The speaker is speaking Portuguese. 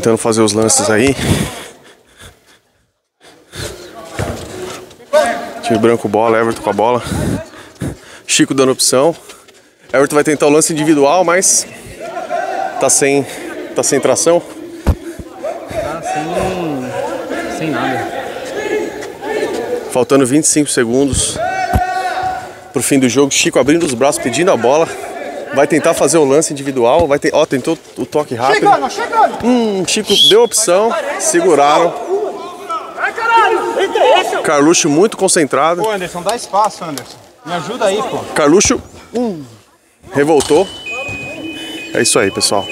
Tentando fazer os lances aí. Time branco bola, Everton com a bola. Chico dando opção. Everton vai tentar o lance individual, mas tá sem, tá sem tração. Tá sem. sem nada. Faltando 25 segundos pro fim do jogo. Chico abrindo os braços, pedindo a bola. Vai tentar fazer o lance individual. Vai ter, ó, tentou o toque rápido. Chegando, chegando. Hum, Chico deu opção, seguraram. Vai, caralho. Carluxo muito concentrado. Pô, Anderson, dá espaço, Anderson. Me ajuda aí, pô. Carluxo hum, revoltou. É isso aí, pessoal.